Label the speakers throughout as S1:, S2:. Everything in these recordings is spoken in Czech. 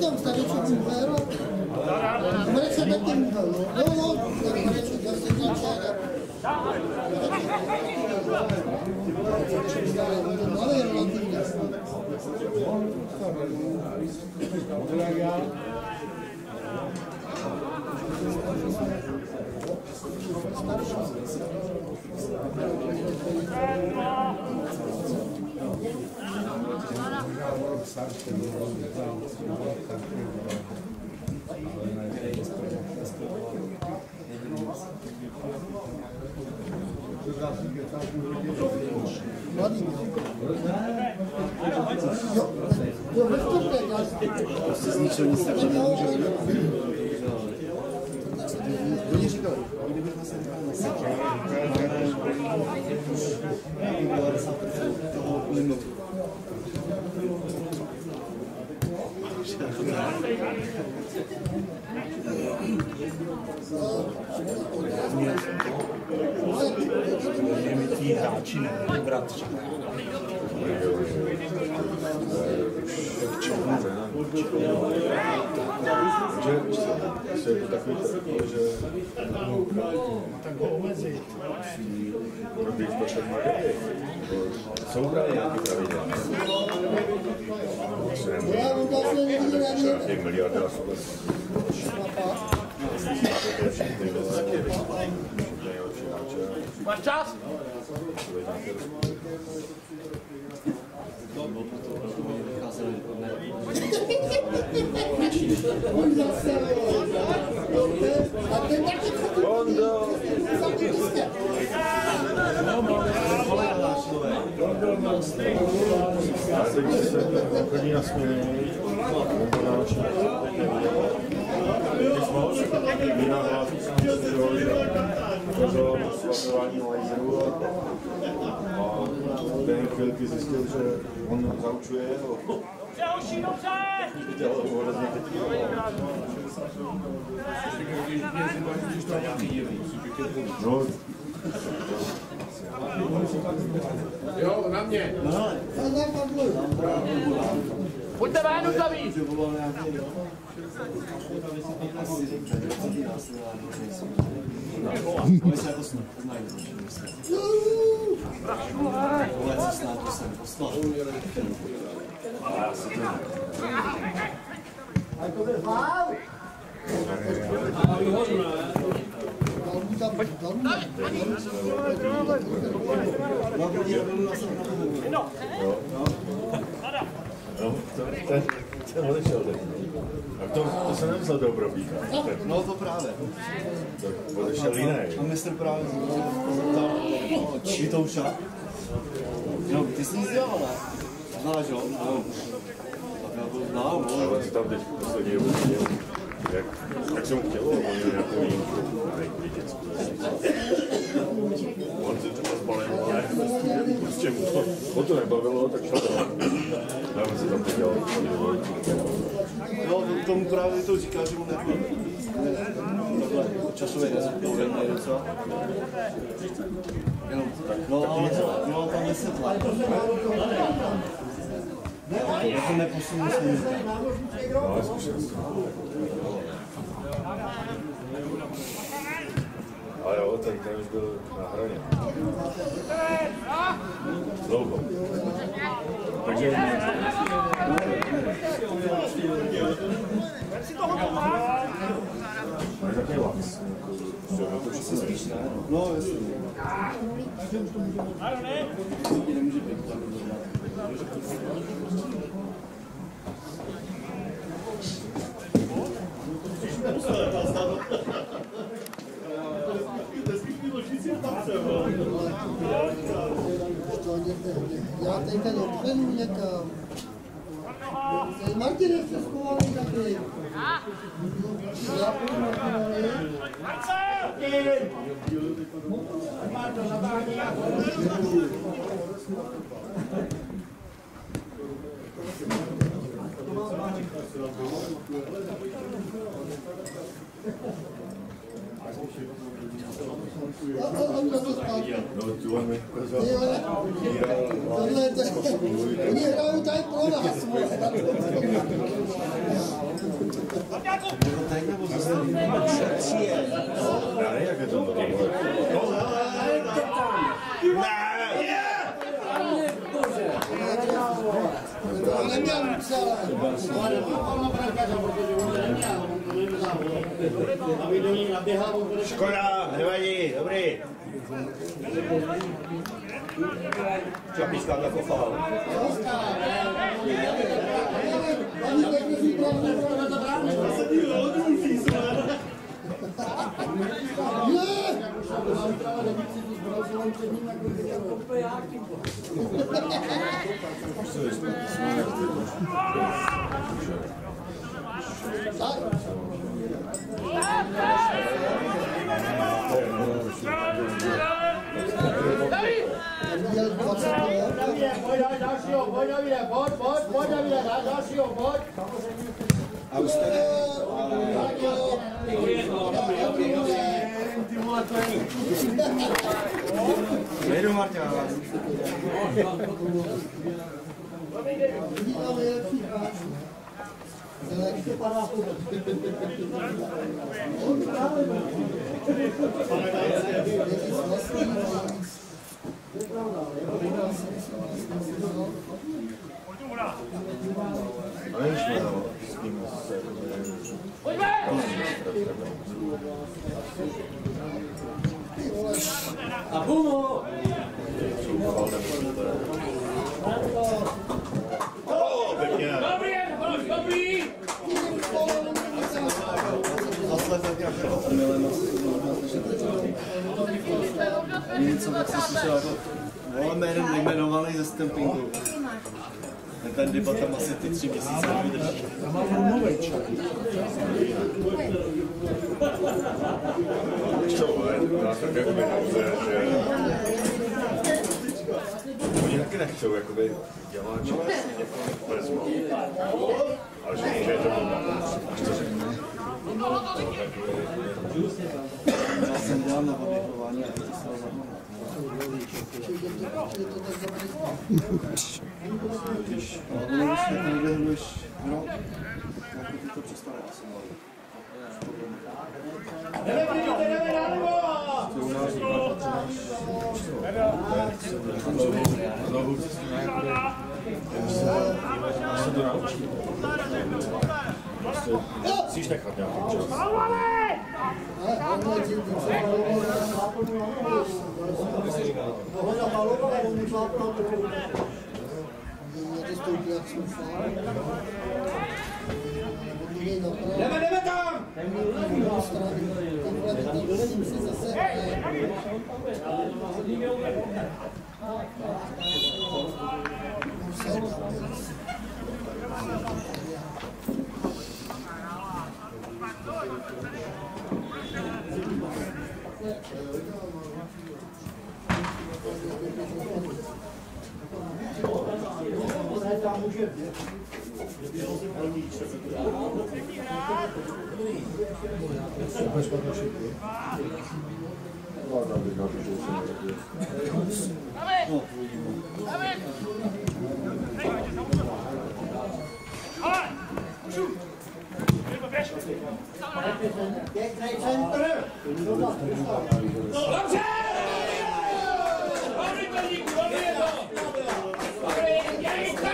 S1: Там стали чуть мэру. Мэрча да тим дало. Ну, ну, мэрча да си начала. Мэрча да си начала. de la gare. Thank you.
S2: Se zničil nic tak, že nemůže Oni říkali, kdybych vlastně nechal na toho plynu.
S3: Měli tí hráči nebo bratři.
S4: Že se je to takový že
S3: Tak ho omezit.
S4: být počet. Jsou právě nějaké pravidla.
S1: Já mám vlastně nikdy
S4: třeba
S1: nevěděl.
S4: těch miliardách super. Všechny to taky nejlepší hráče.
S5: Máš čas?
S1: On zase, a ten taky
S4: Hondo! A teď se chodí na směny, nebo na noční. Když moc, jiná hlava, to bylo svatování laserů a, a během chvilky zjistil, že on zaučuje jeho.
S5: Dobře!
S4: Dělal ho hrozně No,
S5: Jo, na mě. Pojďte ven, Uzaví!
S2: Oni se jako snad poznají. Tohle se snad to jsem poslal.
S4: no, to, ten, ten odešel teď. A to, to se nemyslel do Obrobíka.
S2: No to právě.
S4: To odešel jiný.
S2: A mistr právě zeptal, Čitouša. No, ty jsi nic dělal, ne? Znáš, jo? No. Tak já to znám, no.
S4: Ale se tam teď poslední dobu viděl, jak, jak jsem chtěl, on měl nějakou výjimku, dětskou. On se třeba zbalil, ale prostě mu to, ho to nebavilo, tak šel dál. A on se tam teď dělal.
S2: Jo, to- tomu právě to říká, že mu jako takhle časově nezodpovědný docela. Jenom, no, ale no, tam je se nic.
S4: Ale zkušenost. Ale jo, ten, ten už byl na hraně. Dlouho. Takže máš takový lax.
S2: Asi spíš ne. No, jasně. Nemůže být.
S1: Jděte. Já teďka dopředu někam. Martin je přeskovaný taky. Já půjdu Martinovi. A, Gracias.
S4: 考えたい
S1: 狙うタイプのが相撲だ Ale
S4: miałem wcale. Ale mam pana tady.
S1: To neměl celé.
S4: Škoda, nevadí, dobrý.
S1: Teď musí pravdu. Je! Tak. A ustedes. Verin
S5: Martin abi. Pojď Davide, pojď, pojď, pojď Davide, dá dalšího, pojď.
S2: Nejdu Martina,
S1: Díval nejlepší hráč. Nejlepší. Nejvíc vlastní, nejvíc.
S4: A nevíš, no, s ním se...
S1: Ty vole,
S4: O, pěkně.
S5: Dobrý, pojď, dobrý.
S2: Zase tak jako omylem Jako Voláme jeden nejmenovaný ze Stampingu. Ten debat tam asi ty tři měsíce nevydrží.
S3: Já mám
S4: že... Oni taky nechcou, jakoby, dělat vlastně někoho vezmou. Ale že, že je to řeknu.
S2: Já jsem dělal na odběhování a to
S4: se musíš nechat nějaký čas.
S5: Jdeme, jdeme tam.
S4: Vládám bych Shoot!
S5: 백레이션들을 넘쳐! 어늘까지
S1: 구원해서 우리 양육들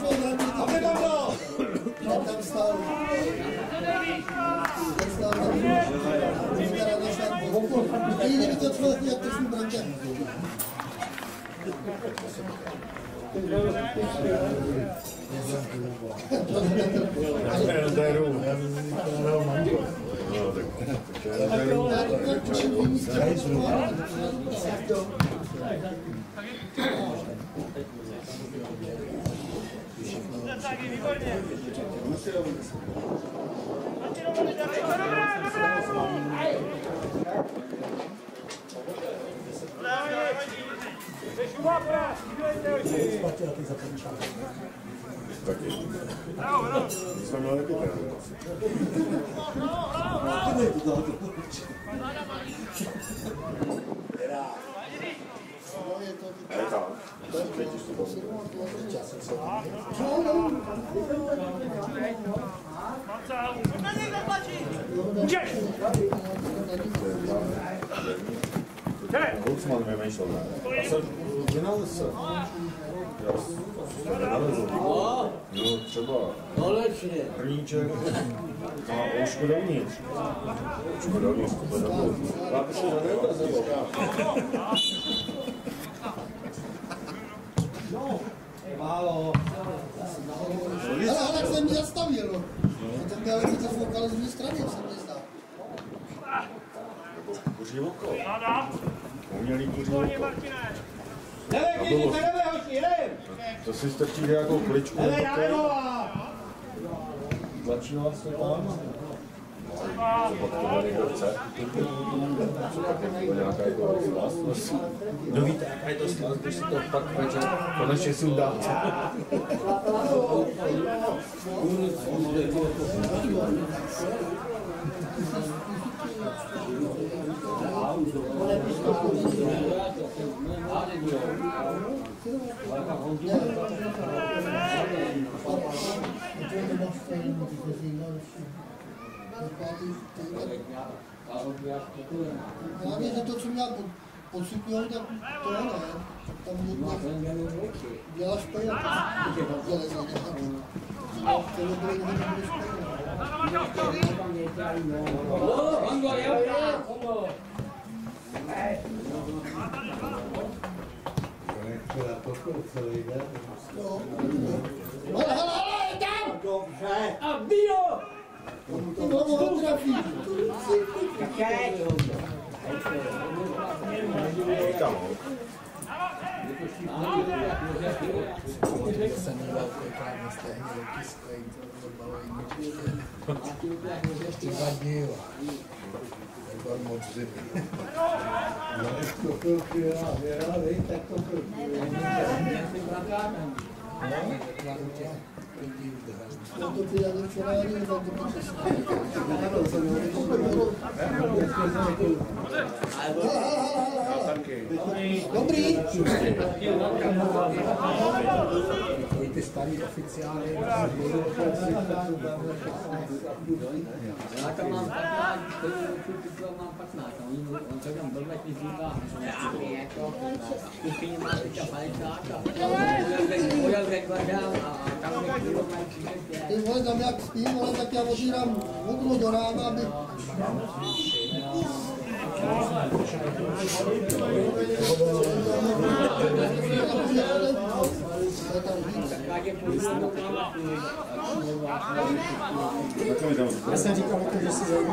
S1: 감사합니다. Arkadaşlar, bu konuda
S4: iyi bir tutulması yaptırsın bence.
S1: Bravo! Deixa um abraço,
S4: Não, não. Isso é não. Não, Gdzie? Tam. Teď už to bylo. Holcman vymýšlel, ne? Já jsem vynalezl se. Já jsem vynalezl. No, třeba hrníček a oušku dovnitř. Oušku dovnitř, to bude dobré. Já bych se nevěděl, nebo?
S1: Ale, ale jsem mě zastavil, no. A ten byl sice foukal z mé strany, se mi zdá.
S4: Kuří oko. Umělý kuří oko.
S5: Hoši!
S4: To si strčí nějakou kličku. To-
S5: nová!
S4: Začíná se tam.
S2: No víte, jaká je to slast, když si to pak večer konečně sundá.
S1: Já Ja, wir sind zum Jahr o sıkıyor da doğru ya. Tam bu yavaş bayağı. Yavaş yavaş. Hele, hele, hele, je tam!
S5: Dobře. A Dino!
S1: Ty hlavu ho trafí.
S4: Říkám, no.
S1: Jsem díval kolikrát na stehně, velký sklej, to odbavení. Ještě dva dny, jo. Nebyl moc zimy. No to ty ani včera ani ne, to Dobrý. Ty starý oficiály.
S6: Já tam mám 15, to je mám 15, a oni, on to tam blbě mi říká, já mi jako, kuchyně má teďka 50 a pojel ve Gvardám a tam mi kilo mají 35.
S1: Ty vole, tam jak spím, vole, tak já otírám okno do
S6: quinta storica ufficiale né? Tem
S4: da minha espinha,
S3: mas daqui eu vou tirar outro? Thank you. Un syndicat recueille ses amis,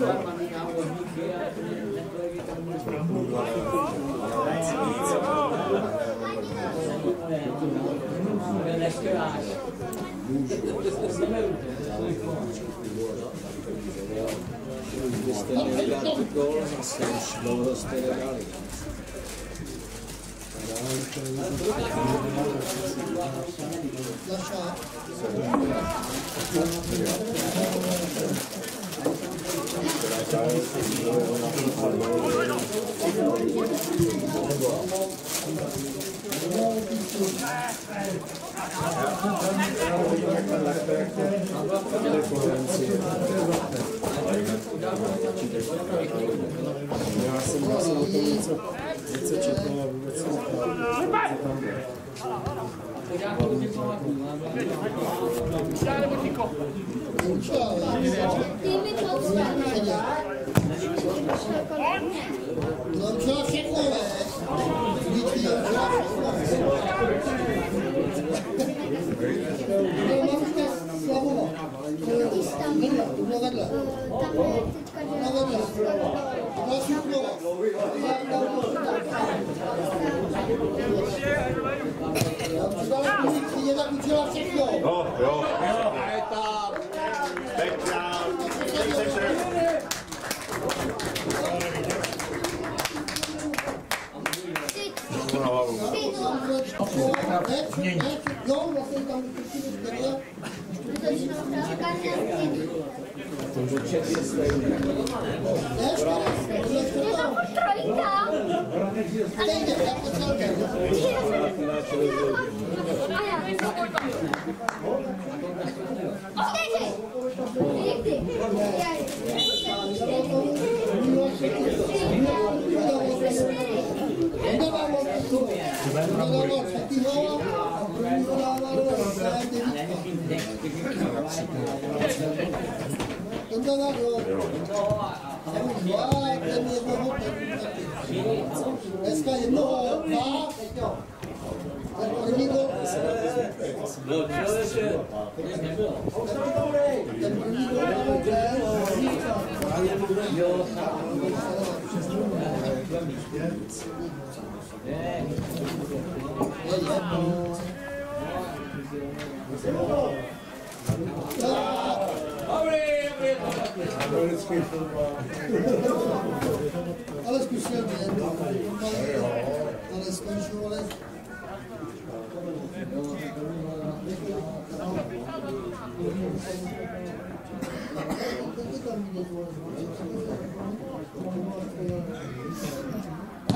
S4: Ale máme jenom
S3: Kuchyni tam se to
S1: Já se taky ne,
S3: Já jsem o tom něco, něco četl a vůbec jsem nechápal, co tam jde.
S1: Týmy to Lončila Ja, ja. zdjęć. Trójka! Thank you. इसका इन्नो Yeah. Alla escursione del alla escursione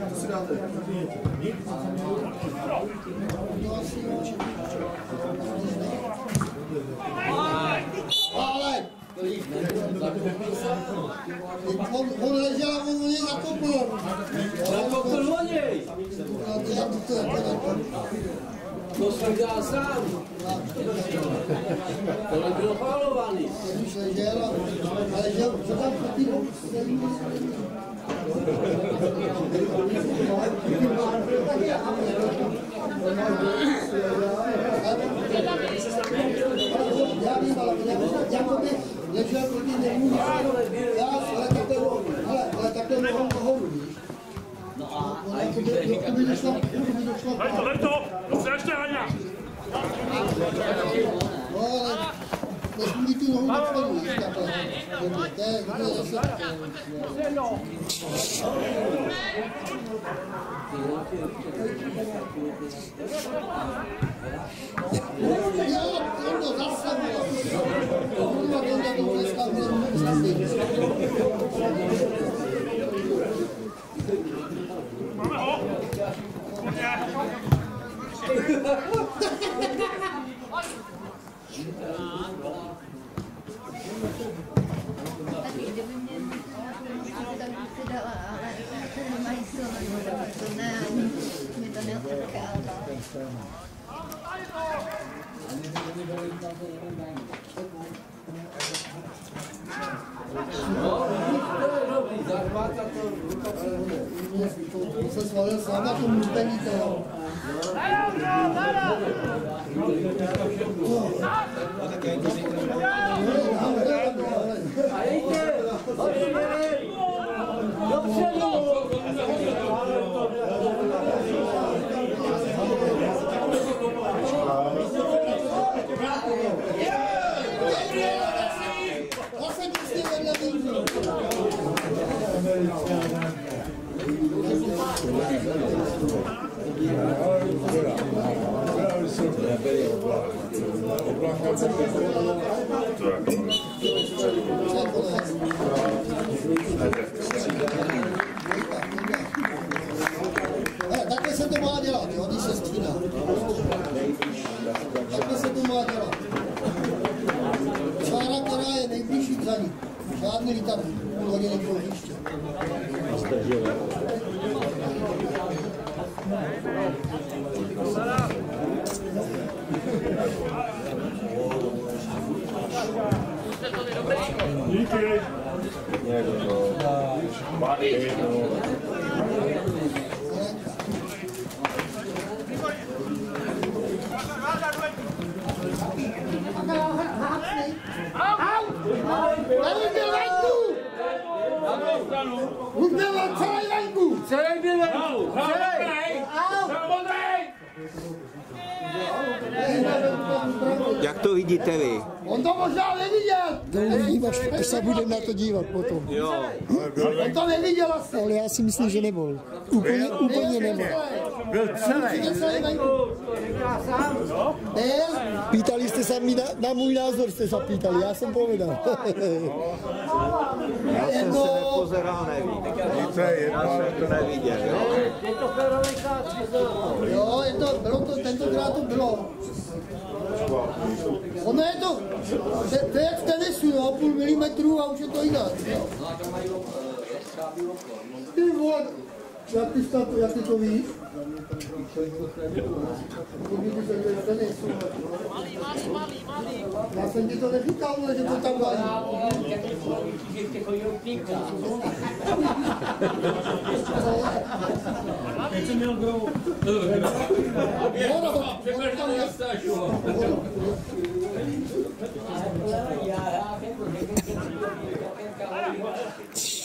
S1: ten, je jedno. Ale on, on ležel a on mě zakopl.
S6: Zakopl o něj!
S1: To jako
S6: jsem dělal sám. Tohle bylo fálovaný.
S1: když ležel, ležel, co tam po tým Já vím, ale já jakoby ležel proti němu, já, ale takhle, ale, ale takhle nohou nohou, víš.
S6: No a,
S1: Ona
S6: a jak
S1: jakoby,
S6: bych
S1: jakoby došla, jakoby došla,
S7: Daj to, daj to! Dobře, ještě Haňa!
S1: Definitief een 100 vlinderstappen. Ja, dat is すごい。To dívat potom.
S8: Jo.
S1: On to neviděl asi.
S9: Ale já si myslím, že nebol. Úplně, úplně nebol.
S1: Byl celý. Byl?
S9: Pýtali jste se mi na, na můj názor, jste se pýtali, já jsem povedal.
S8: Já jsem se nepozeral, nevím. Já jsem to neviděl, jo.
S1: Jo, je to, bylo to, tentokrát to bylo. Ono je to, to, je jak v tenisu, no, půl milimetru a už je to jinak. Ty vole, jak ty, jak ty to víš? La sentito de fica uno che tutta qua. Che che con io picca. E c'è mio
S5: grow.
S1: Ora che questo non sta giù.
S6: Allora, ja, che che che che che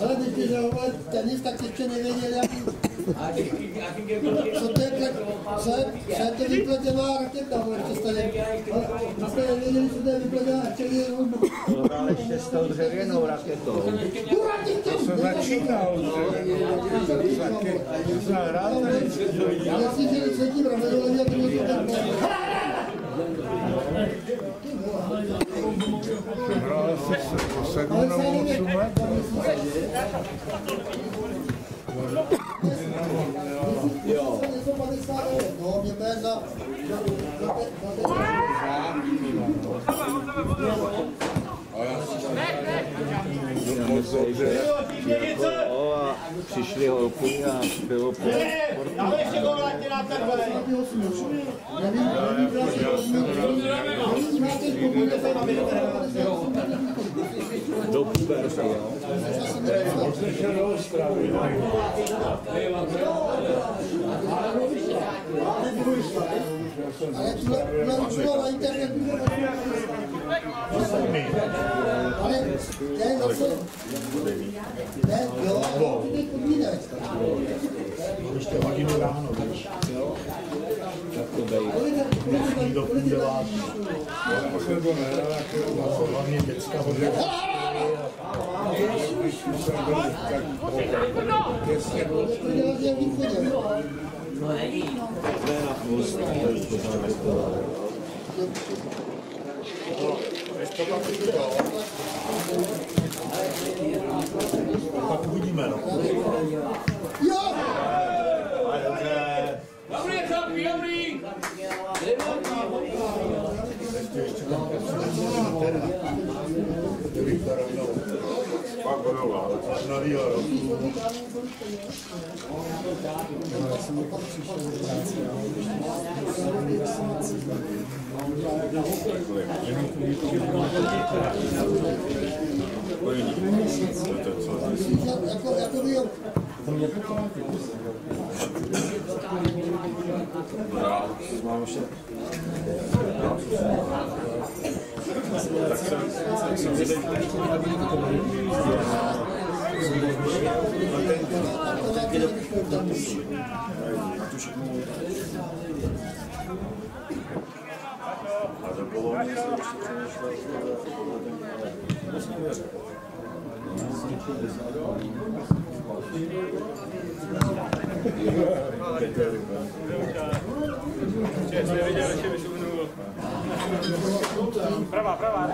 S1: Ale když ty hrával tenis, tak ještě nevěděl, jak, co to je, plek, co je, co je to vypletěná raketa, vole, ještě jste ne, ale vy jste nevěděli, co to je vypletěná raketa,
S8: No, ale ještě s tou dřevěnou raketou.
S1: To začínal, Já si že třetí pravidlo, jak to něco tak
S4: Hrál se sedm
S1: consegue um negócio mais E ó,
S4: minha perna.
S8: Olha só. Přišli holky a bylo po...
S5: Ještě na!
S8: Do puberty.
S1: Ale bylo na internetu. Ale to je zase... Ne, jo.
S3: Ještě hodinu ráno, víš. Do půl devátý. Hlavně děcka hodně.
S1: To je východě.
S8: To je na plus.
S3: Tak uvidíme, no.
S1: Jo!
S5: Dobrý, chlapi, dobrý!
S4: Pak budou
S3: Na Rio,
S1: Jako, jako by jo.
S4: A Bologně
S6: Cześć, do Prava, prava.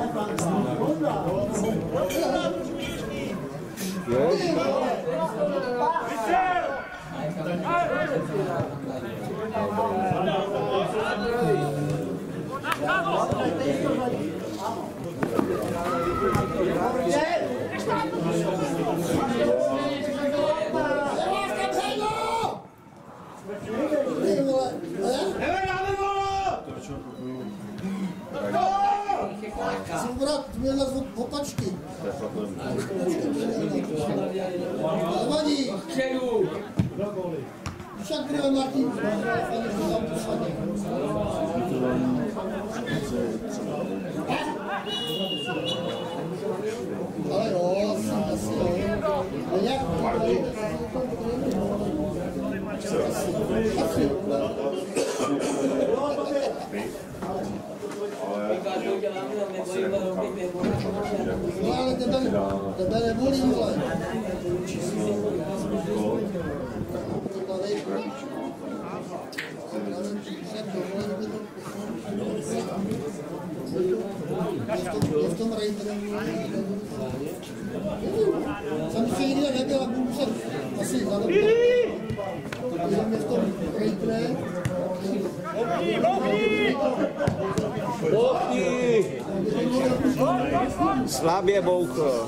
S6: bebo ucho.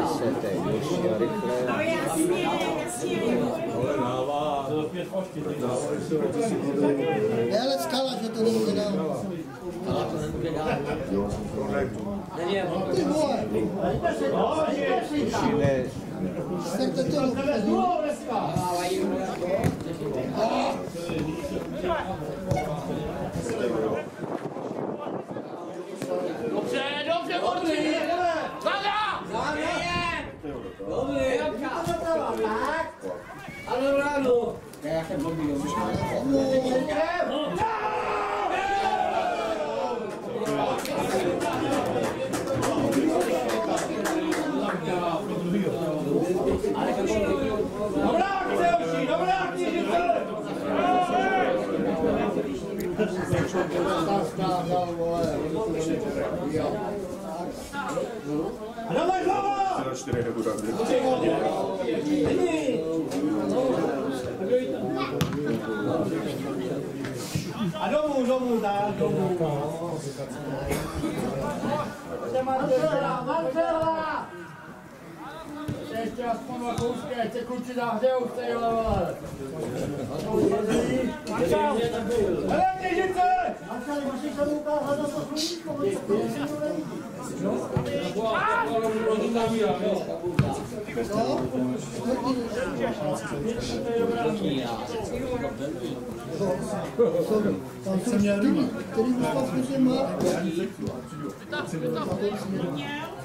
S1: No. Ela escala já todo
S8: mundo
S1: não. Tem boa.
S5: Dobře, dobře, borci! Zada!
S6: Dobrý, ano, ráno. Já jsem blbý,
S5: Dobrá akce, Joši, dobrá knížice! A dávaj hlava!
S4: Na čtyři nebo tak.
S5: A domů, domů, dá, domů. Marcela, Marcela! ještě aspoň na kousky, ať se kluci zahřejou v té hlavě. Hele, měžice!
S1: Maršale, musíš tam ukázat na to sluníčko, protože to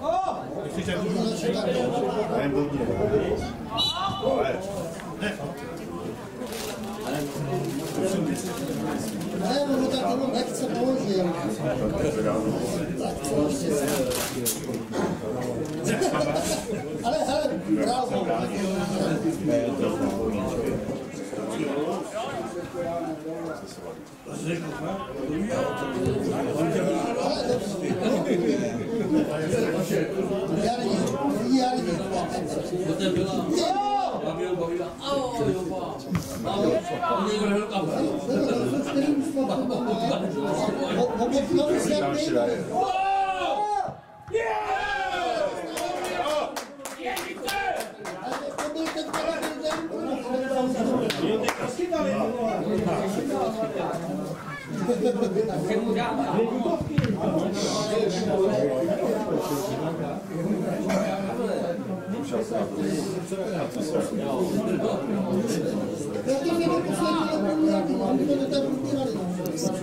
S1: 어! Položil. Tak co ještě se... Ale hele, Mogę
S4: wnowić na Musiał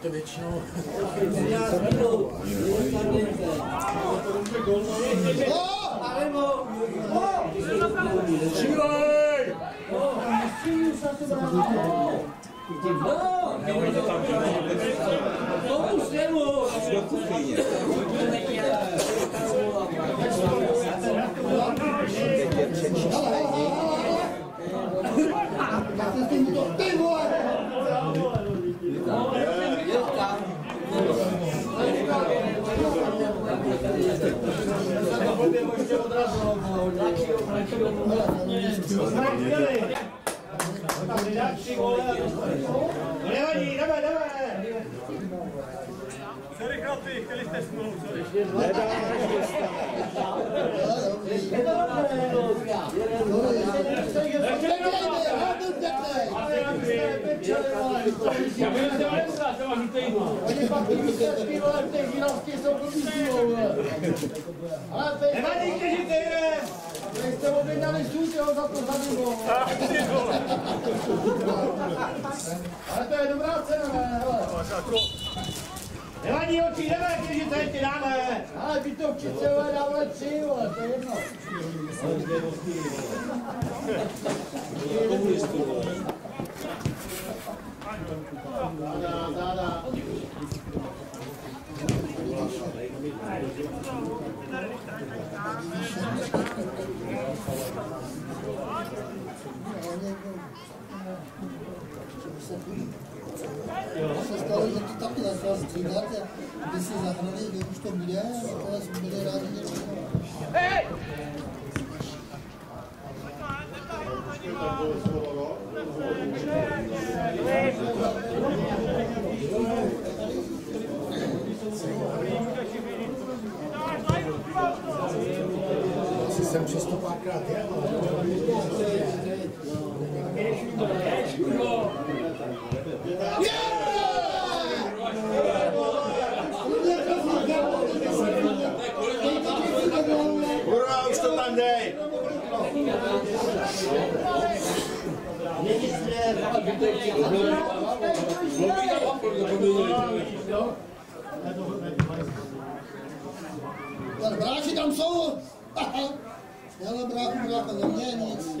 S5: intervention. Tengo
S7: Sorry chlapi, chtěli jste spolu, sorry.
S5: Já bych se vnesla, to máš týdnu. Oni pak ty vole, ty výrobky jsou blbý. Ale ty... Nevadí, kteří ty je. Vy jste objednali sůd, jo, za to zadimo. Ale to je dobrá cena, ne, hele. Nevadí, oči, jdeme, kteří tady ti dáme. Ale by to včice, vole, dávali tři, vole, to je jedno. Záda, záda.
S1: Hastalarla tutabilir fazla. Dilerde,
S3: bizsiz ahlını görmüştüm bile, o
S4: kadar bilir halini görmüştüm. Hey!
S1: Ale bráči tam jsou. Hele, brácho, brácho, za mě nic.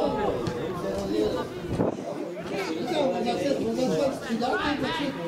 S10: y'all think
S6: that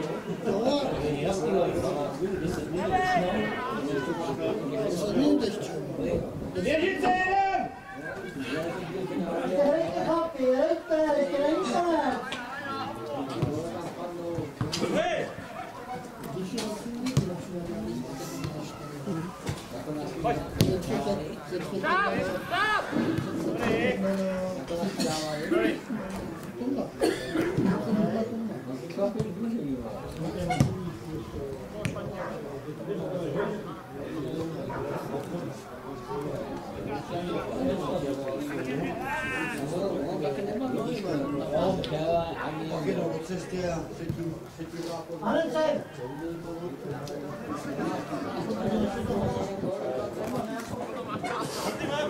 S1: To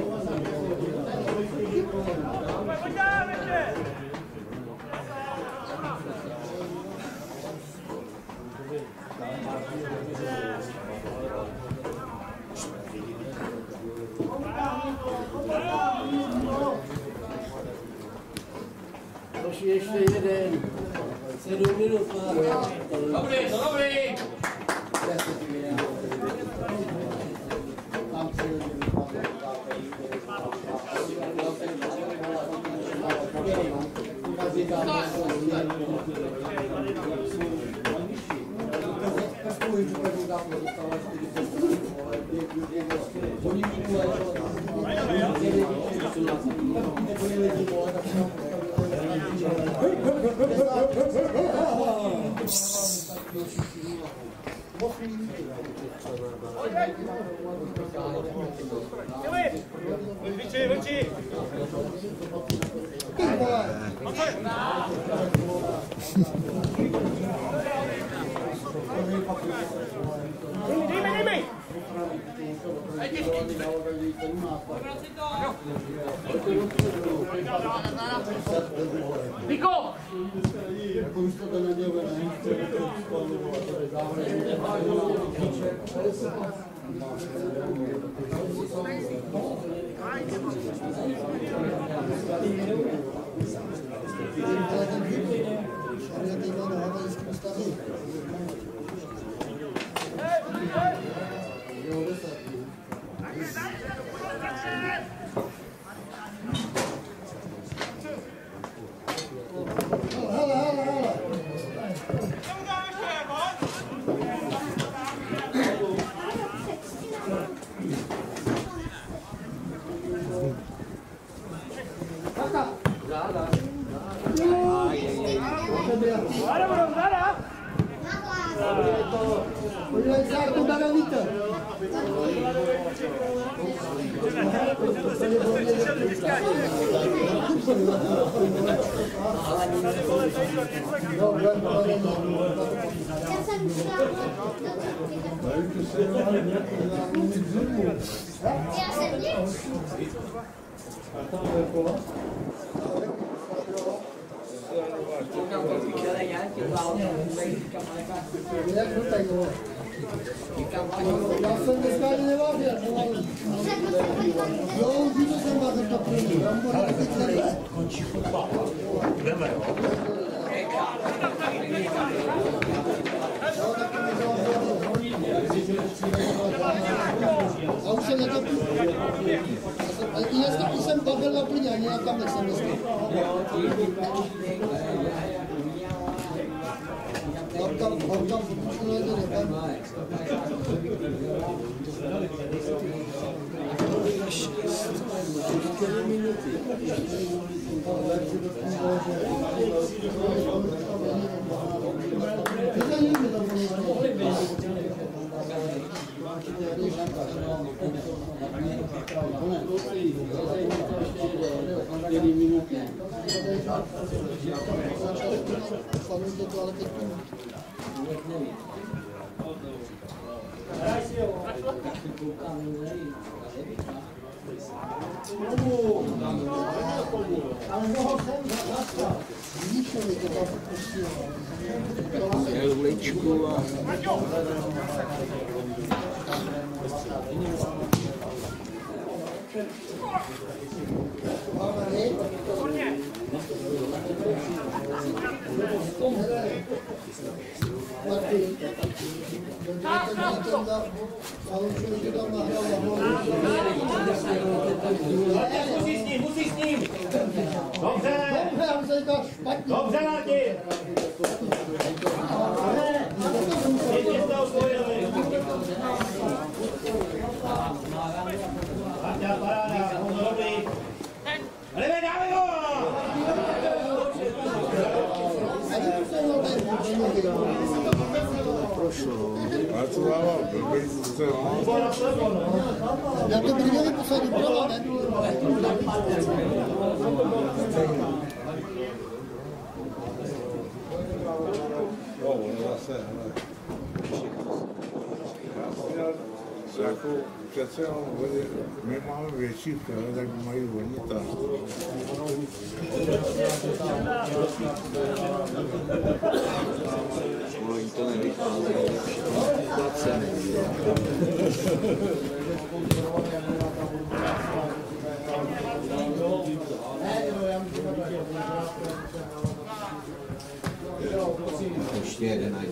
S1: 마무리, 마무리. A
S6: už É o
S1: leite boa.
S5: Musí s ním, musí s ním! Dobře! Dobře, Martin! sei lá. Ja to
S3: brigady
S6: poslali do parlamentu. Ovo, ja se, ne.
S3: Ako, kad se on vodi, mi imamo veći prelazak na moju vanjita. Thank you. Steden
S1: aynı.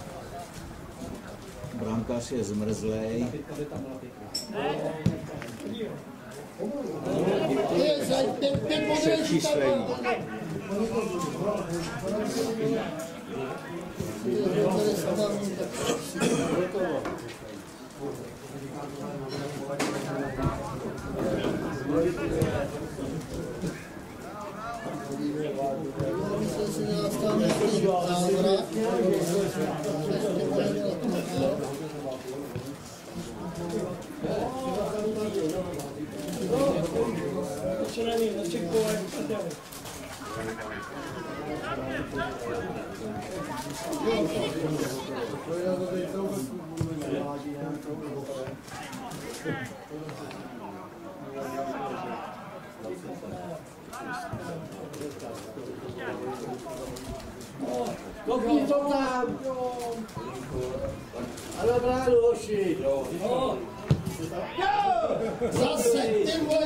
S1: nevychází. Placený. Ještě jeden najde. Ať
S6: za pět, pět modrých
S1: Přečíslení.
S2: Kopni to tam! Ale bránu, hoši!
S1: Zase, Só setembro.